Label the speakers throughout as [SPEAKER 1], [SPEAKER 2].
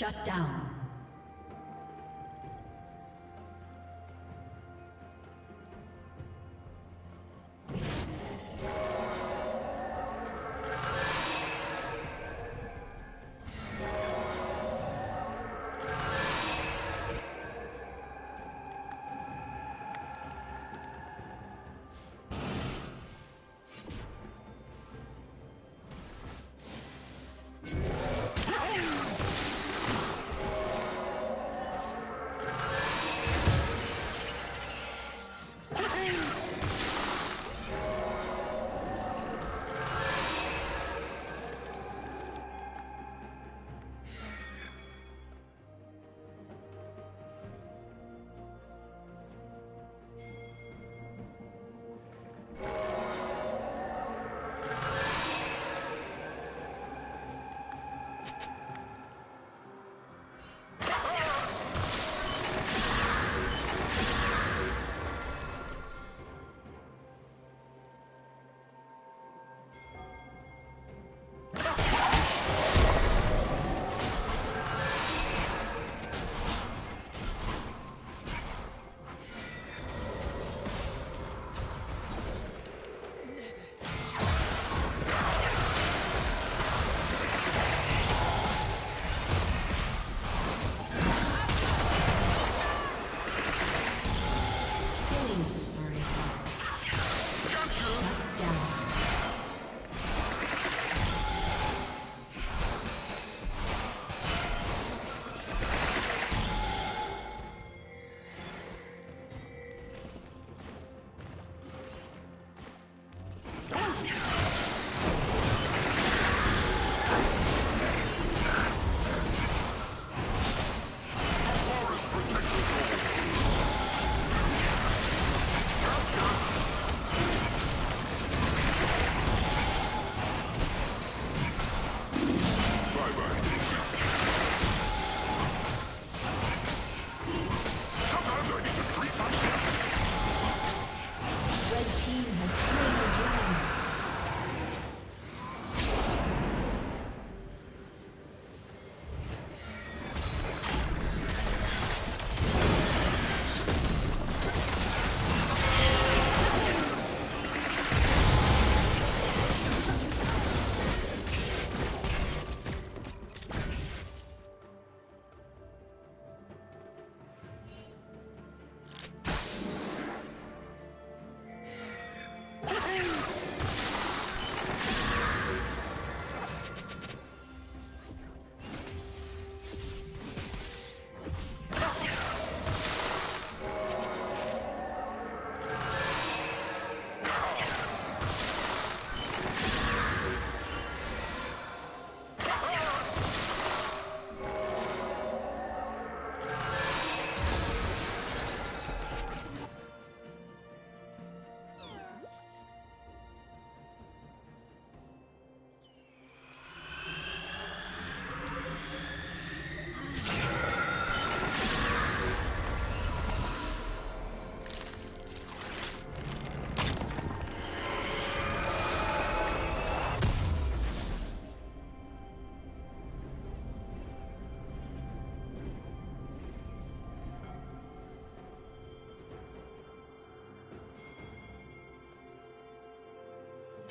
[SPEAKER 1] Shut down.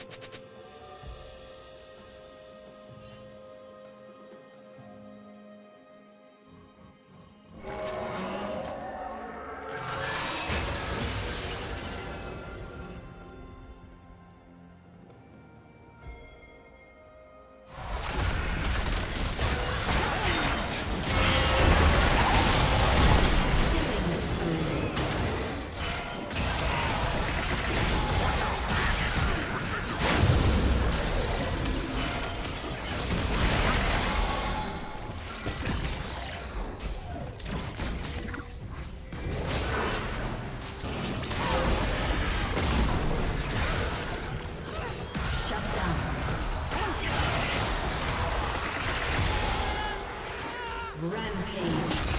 [SPEAKER 1] you Rampage.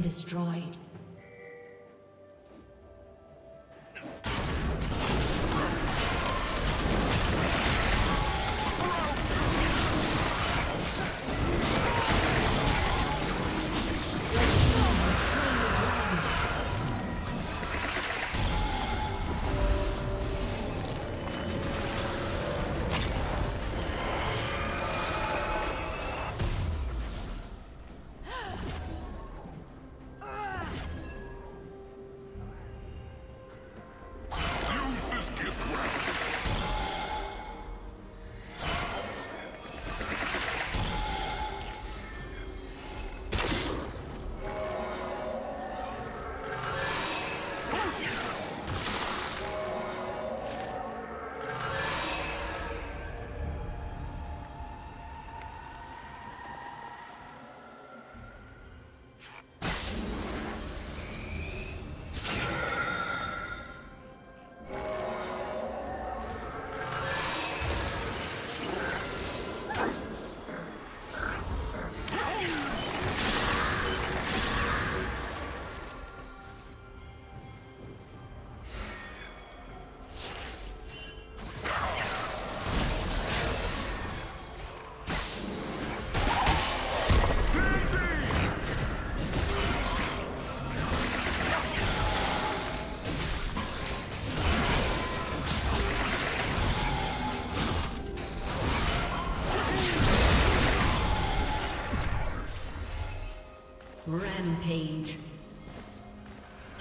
[SPEAKER 1] Destroyed.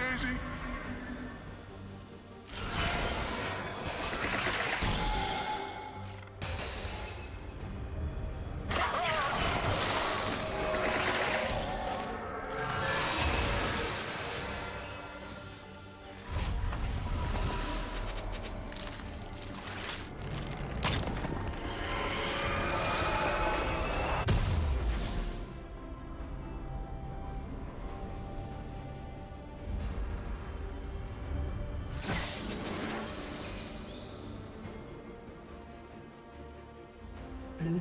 [SPEAKER 1] Daisy?